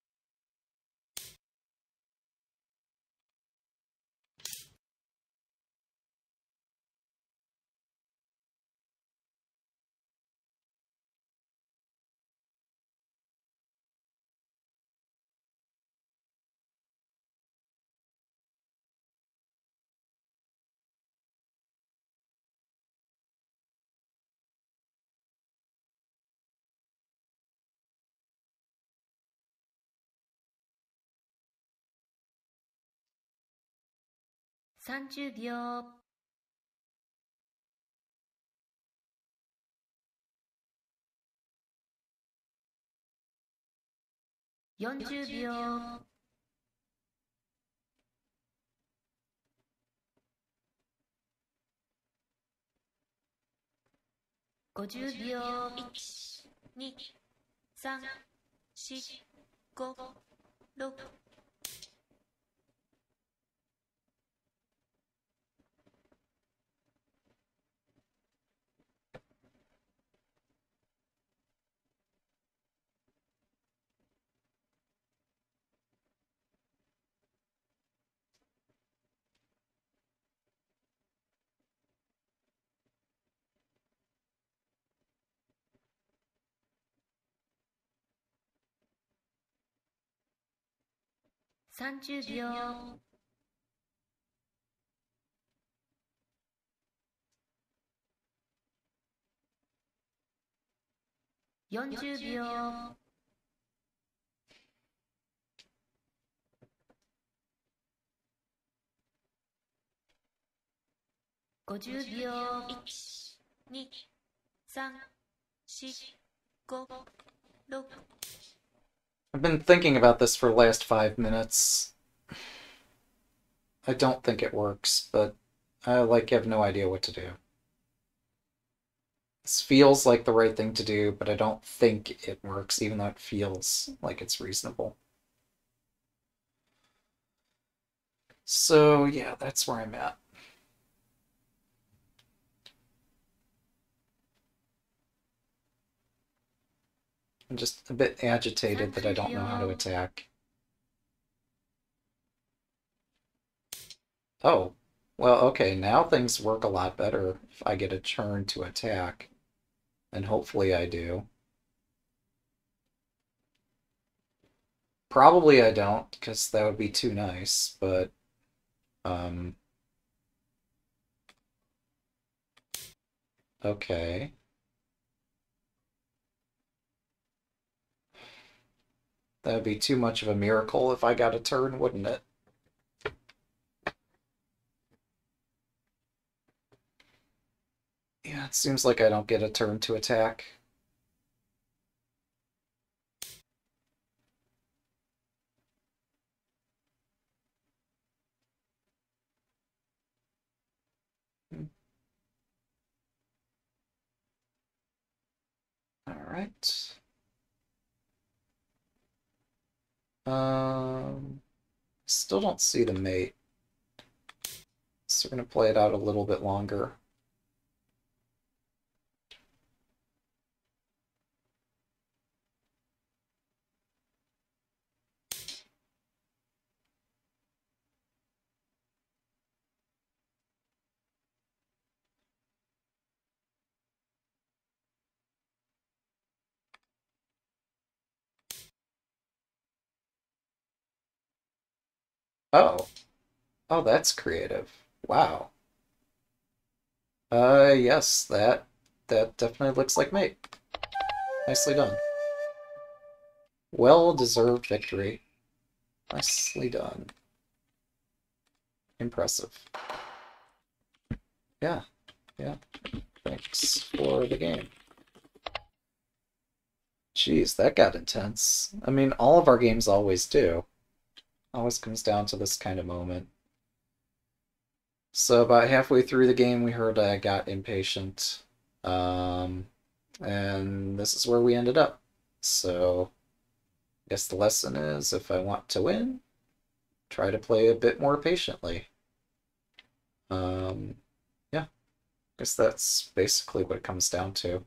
30秒40秒50秒一二三四五六30秒。40秒。50秒。1、2、3、4、5、6、I've been thinking about this for the last five minutes. I don't think it works, but I like have no idea what to do. This feels like the right thing to do, but I don't think it works, even though it feels like it's reasonable. So yeah, that's where I'm at. I'm just a bit agitated that I don't know how to attack. Oh, well, okay, now things work a lot better if I get a turn to attack. And hopefully I do. Probably I don't, because that would be too nice, but... Um... Okay. That would be too much of a miracle if I got a turn, wouldn't it? Yeah, it seems like I don't get a turn to attack. Hmm. All right. Um, still don't see the mate. So we're going to play it out a little bit longer. Oh. Oh, that's creative. Wow. Uh, yes, that that definitely looks like me. Nicely done. Well-deserved victory. Nicely done. Impressive. Yeah, yeah. Thanks for the game. Jeez, that got intense. I mean, all of our games always do. Always comes down to this kind of moment. So about halfway through the game, we heard I got impatient. Um, and this is where we ended up. So I guess the lesson is if I want to win, try to play a bit more patiently. Um, yeah, I guess that's basically what it comes down to.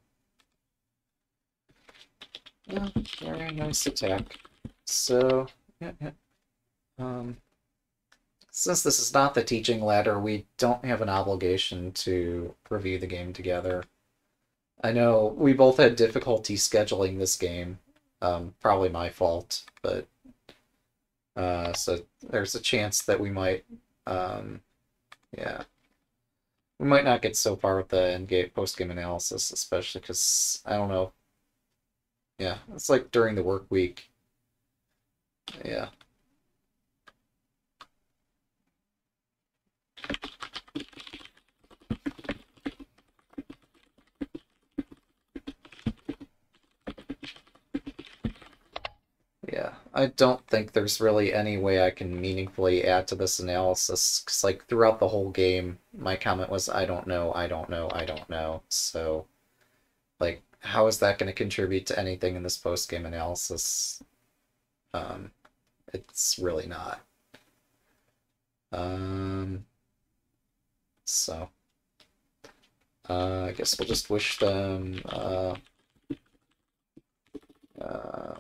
Yeah, very nice attack. So, yeah, yeah. Um, since this is not the teaching ladder, we don't have an obligation to review the game together. I know we both had difficulty scheduling this game. Um, probably my fault, but uh, so there's a chance that we might, um, yeah, we might not get so far with the end game post game analysis, especially because I don't know. Yeah, it's like during the work week. Yeah. Yeah, I don't think there's really any way I can meaningfully add to this analysis, because, like, throughout the whole game, my comment was, I don't know, I don't know, I don't know. So, like, how is that going to contribute to anything in this post-game analysis? Um, it's really not. Um, so, uh, I guess we'll just wish them, uh, uh,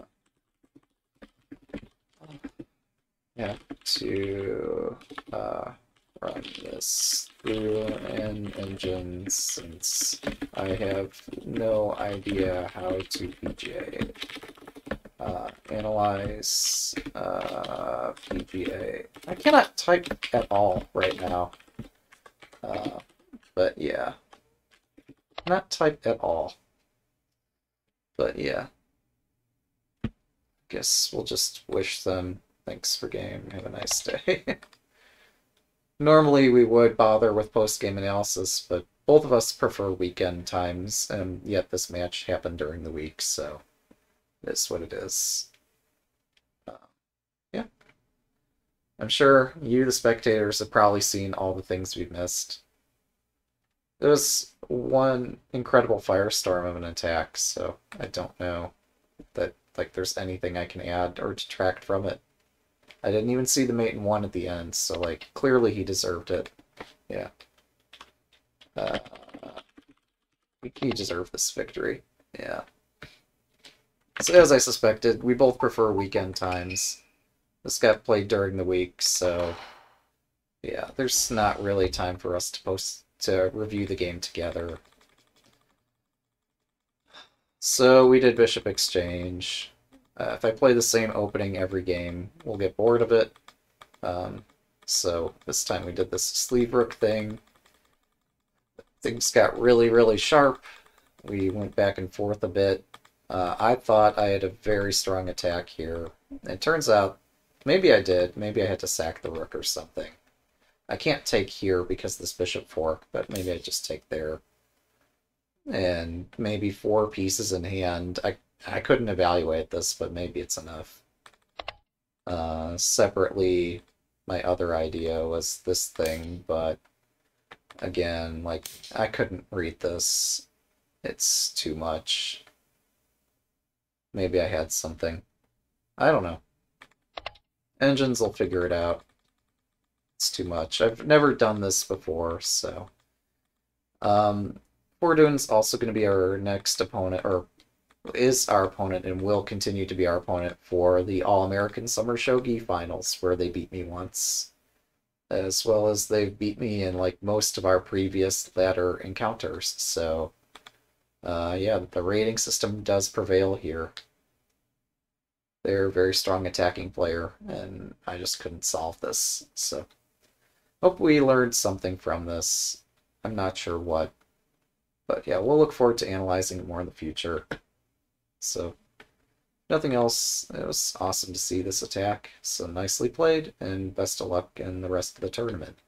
yeah, to uh, run this through an engine since I have no idea how to PGA. Uh, analyze uh, PGA. I cannot type at all right now. Uh, but yeah. Not type at all. But yeah. Guess we'll just wish them thanks for game. Have a nice day. Normally we would bother with post-game analysis, but both of us prefer weekend times, and yet this match happened during the week, so it is what it is. Uh, yeah. I'm sure you, the spectators, have probably seen all the things we've missed. There was one incredible firestorm of an attack, so I don't know that like there's anything I can add or detract from it. I didn't even see the mate in one at the end, so like clearly he deserved it. Yeah. Uh, he deserved this victory. Yeah. So as I suspected, we both prefer weekend times. This got played during the week, so yeah, there's not really time for us to post to review the game together. So we did Bishop Exchange. Uh, if I play the same opening every game, we'll get bored of it. Um, so this time we did this sleeve rook thing. Things got really, really sharp. We went back and forth a bit. Uh, I thought I had a very strong attack here. It turns out, maybe I did. Maybe I had to sack the rook or something. I can't take here because this bishop fork, but maybe I just take there. And maybe four pieces in hand. I I couldn't evaluate this, but maybe it's enough. Uh, separately, my other idea was this thing, but again, like, I couldn't read this. It's too much. Maybe I had something. I don't know. Engines will figure it out. It's too much. I've never done this before, so... Um, 4adun's also going to be our next opponent, or is our opponent and will continue to be our opponent for the All-American Summer Shogi Finals, where they beat me once, as well as they've beat me in like most of our previous ladder encounters. So, uh, yeah, the rating system does prevail here. They're a very strong attacking player, and I just couldn't solve this. So, hope we learned something from this. I'm not sure what. But yeah, we'll look forward to analyzing it more in the future. So, nothing else. It was awesome to see this attack. So nicely played, and best of luck in the rest of the tournament.